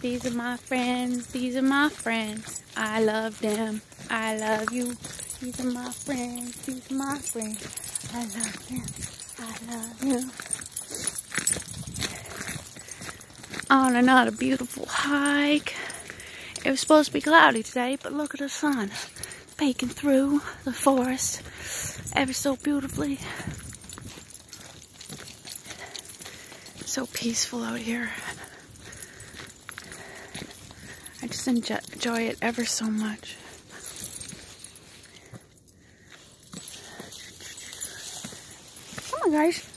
These are my friends. These are my friends. I love them. I love you. These are my friends. These are my friends. I love them. I love you. On another beautiful hike. It was supposed to be cloudy today, but look at the sun peeking through the forest ever so beautifully. So peaceful out here. I just enjoy it ever so much. Oh Come on, guys.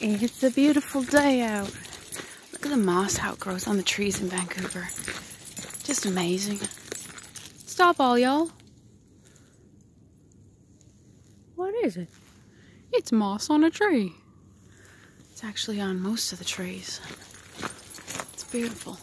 It's a beautiful day out. Look at the moss, how it grows on the trees in Vancouver. Just amazing. Stop all y'all. What is it? It's moss on a tree. It's actually on most of the trees. It's beautiful.